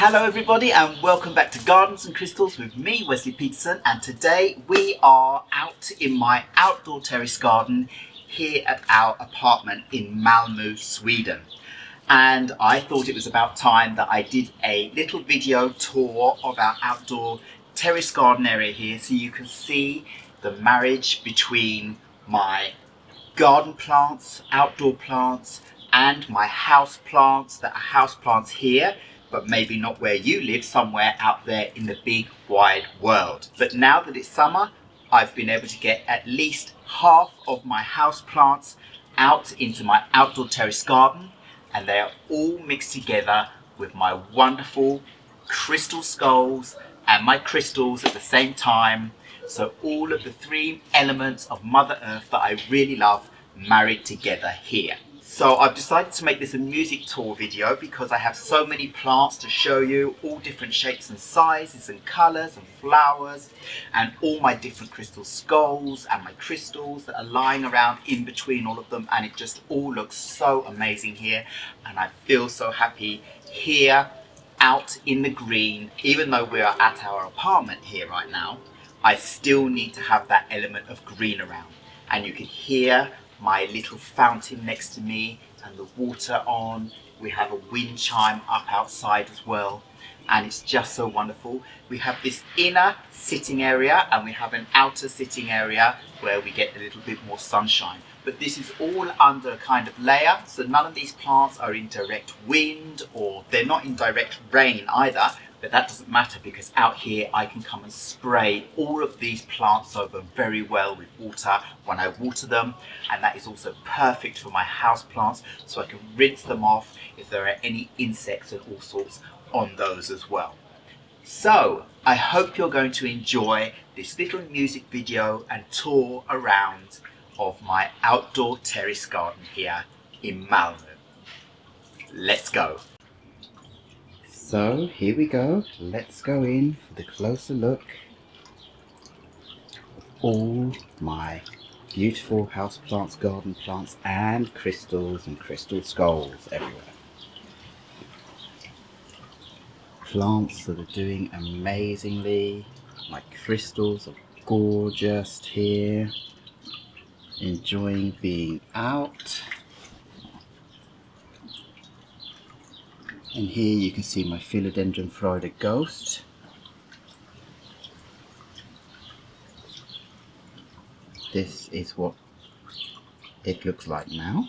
Hello everybody and welcome back to Gardens and Crystals with me Wesley Peterson and today we are out in my outdoor terrace garden here at our apartment in Malmö, Sweden. And I thought it was about time that I did a little video tour of our outdoor terrace garden area here so you can see the marriage between my garden plants, outdoor plants and my house plants that are house plants here but maybe not where you live, somewhere out there in the big wide world. But now that it's summer, I've been able to get at least half of my house plants out into my outdoor terrace garden and they are all mixed together with my wonderful crystal skulls and my crystals at the same time. So all of the three elements of Mother Earth that I really love married together here. So I've decided to make this a music tour video because I have so many plants to show you, all different shapes and sizes and colours and flowers and all my different crystal skulls and my crystals that are lying around in between all of them and it just all looks so amazing here and I feel so happy here out in the green. Even though we are at our apartment here right now I still need to have that element of green around. And you can hear my little fountain next to me and the water on. We have a wind chime up outside as well and it's just so wonderful. We have this inner sitting area and we have an outer sitting area where we get a little bit more sunshine. But this is all under a kind of layer, so none of these plants are in direct wind or they're not in direct rain either, but that doesn't matter because out here I can come and spray all of these plants over very well with water when I water them and that is also perfect for my house plants so I can rinse them off if there are any insects and all sorts on those as well. So I hope you're going to enjoy this little music video and tour around of my outdoor terrace garden here in Malmö. Let's go! So here we go. Let's go in for the closer look all my beautiful house plants, garden plants and crystals and crystal skulls everywhere. Plants that are doing amazingly. My crystals are gorgeous here. Enjoying being out. And here you can see my Philodendron Florida Ghost. This is what it looks like now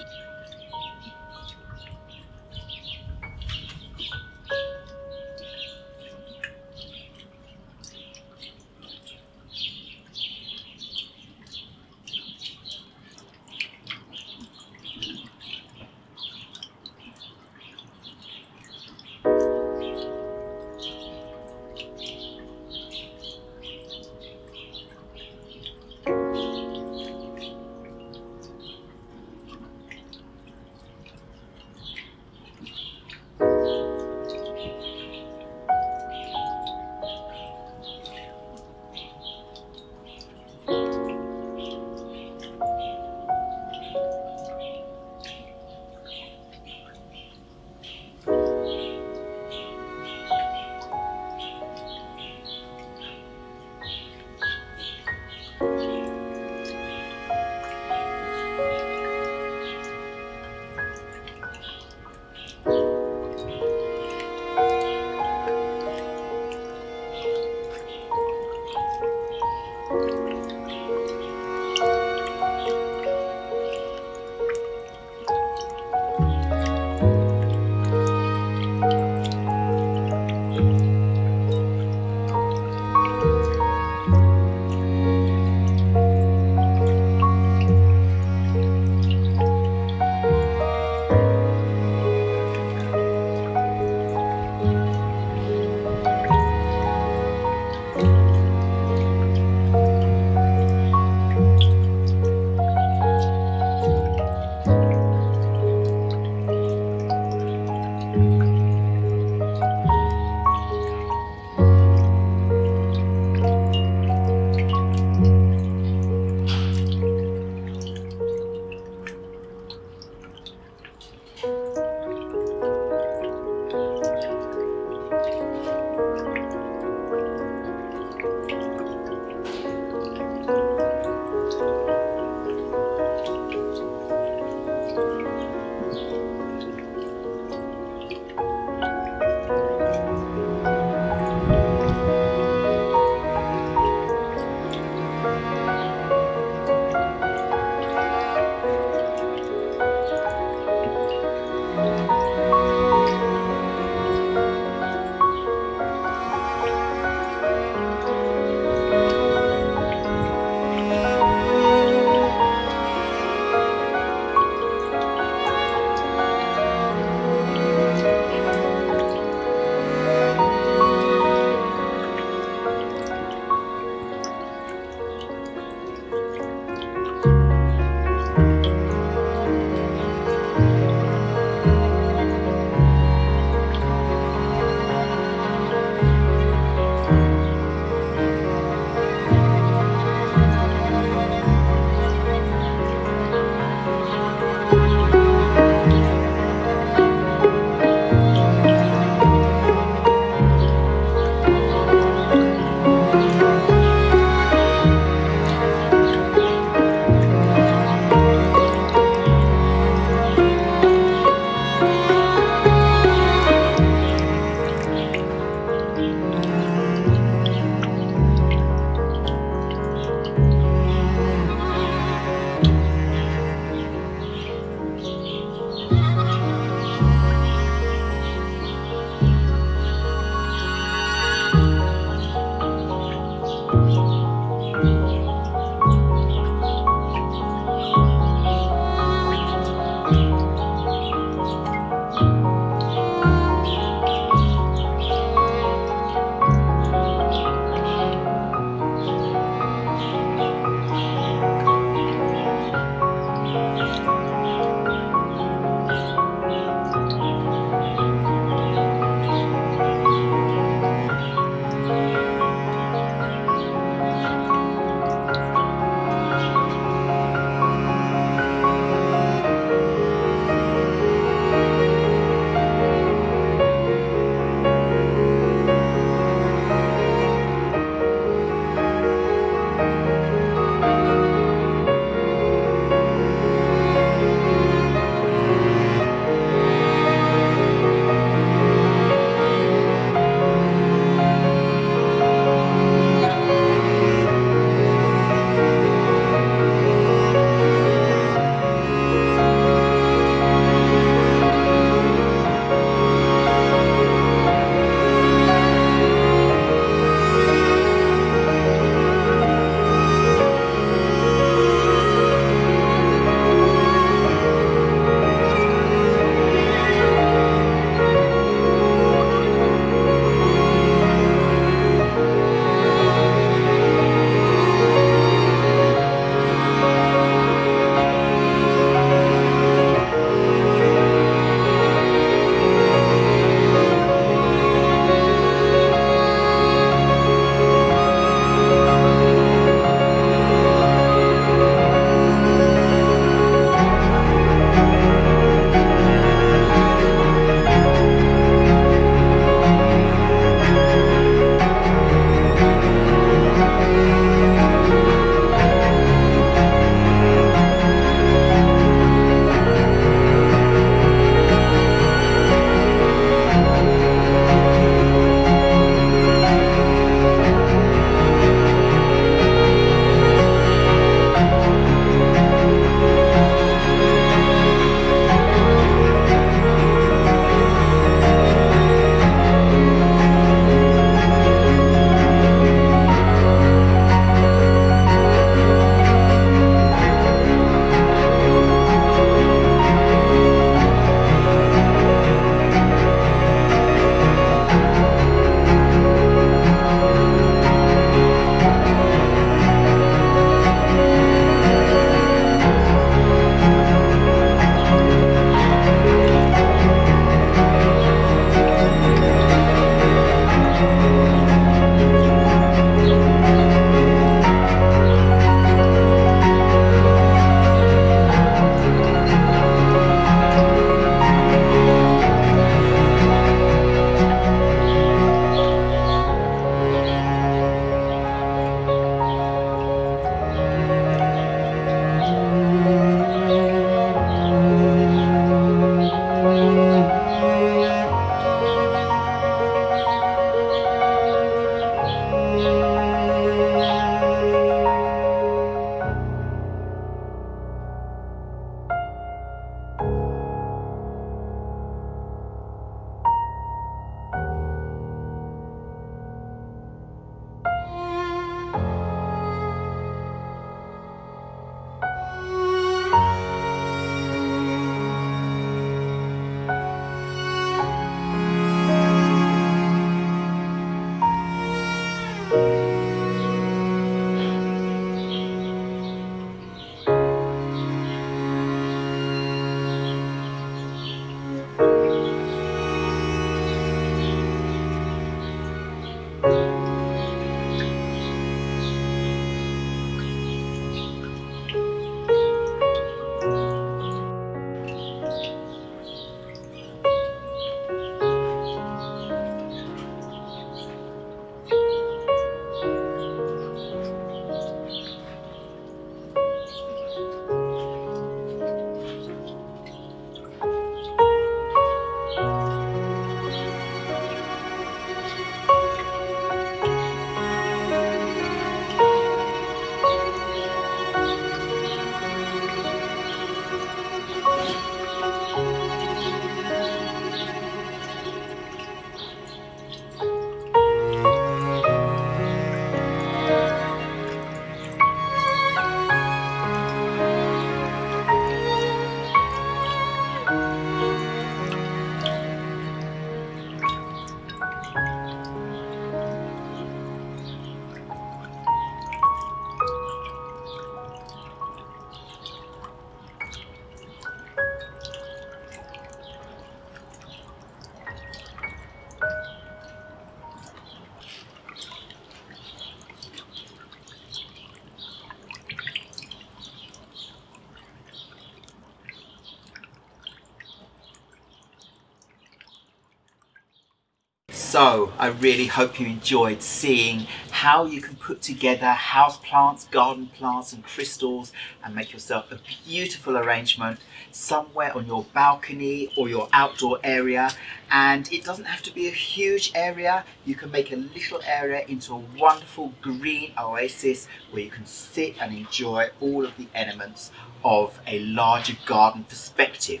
So I really hope you enjoyed seeing how you can put together house plants, garden plants and crystals and make yourself a beautiful arrangement somewhere on your balcony or your outdoor area. And it doesn't have to be a huge area. You can make a little area into a wonderful green oasis where you can sit and enjoy all of the elements of a larger garden perspective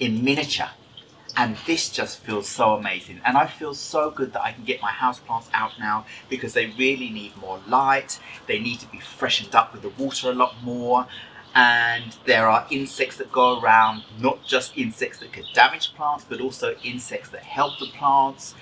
in miniature and this just feels so amazing. And I feel so good that I can get my houseplants out now because they really need more light. They need to be freshened up with the water a lot more. And there are insects that go around not just insects that could damage plants but also insects that help the plants.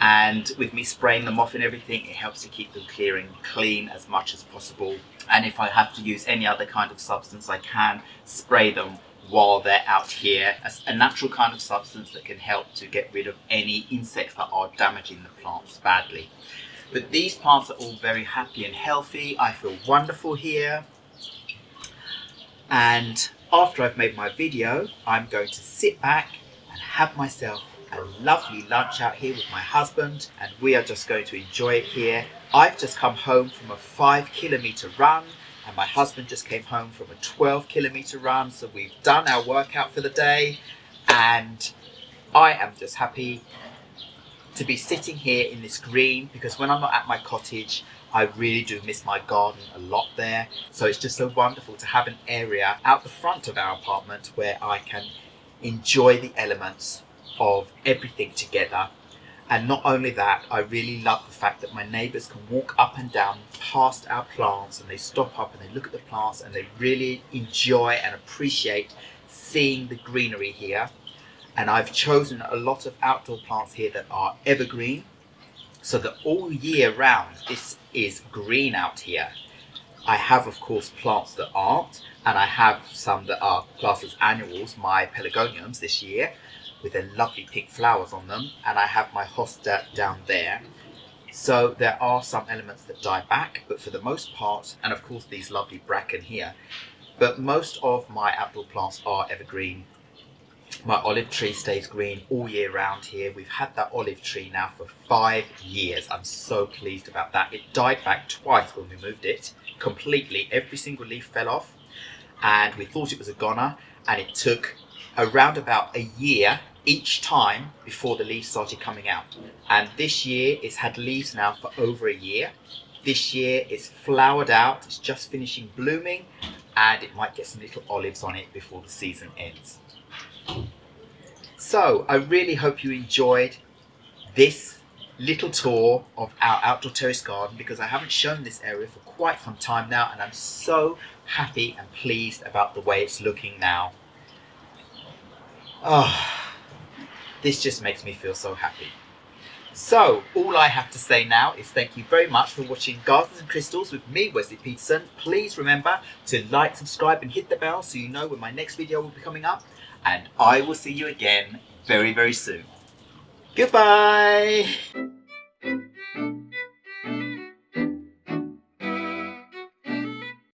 And with me spraying them off and everything it helps to keep them clear and clean as much as possible. And if I have to use any other kind of substance I can spray them while they're out here a natural kind of substance that can help to get rid of any insects that are damaging the plants badly. But these plants are all very happy and healthy. I feel wonderful here. And after I've made my video, I'm going to sit back and have myself a lovely lunch out here with my husband and we are just going to enjoy it here. I've just come home from a five kilometer run and my husband just came home from a 12 kilometer run so we've done our workout for the day. And I am just happy to be sitting here in this green because when I'm not at my cottage I really do miss my garden a lot there. So it's just so wonderful to have an area out the front of our apartment where I can enjoy the elements of everything together and not only that, I really love the fact that my neighbours can walk up and down past our plants and they stop up and they look at the plants and they really enjoy and appreciate seeing the greenery here. And I've chosen a lot of outdoor plants here that are evergreen so that all year round this is green out here. I have of course plants that aren't and I have some that are classed as annuals, my pelargoniums this year with their lovely pink flowers on them and I have my hosta down there. So there are some elements that die back but for the most part and of course these lovely bracken here but most of my outdoor plants are evergreen. My olive tree stays green all year round here. We've had that olive tree now for five years. I'm so pleased about that. It died back twice when we moved it completely. Every single leaf fell off and we thought it was a goner and it took around about a year each time before the leaves started coming out. And this year it's had leaves now for over a year. This year it's flowered out, it's just finishing blooming and it might get some little olives on it before the season ends. So I really hope you enjoyed this little tour of our outdoor terrace garden because I haven't shown this area for quite some time now and I'm so happy and pleased about the way it's looking now. Oh, this just makes me feel so happy. So, all I have to say now is thank you very much for watching Gardens and Crystals with me, Wesley Peterson. Please remember to like, subscribe and hit the bell so you know when my next video will be coming up. And I will see you again very, very soon. Goodbye!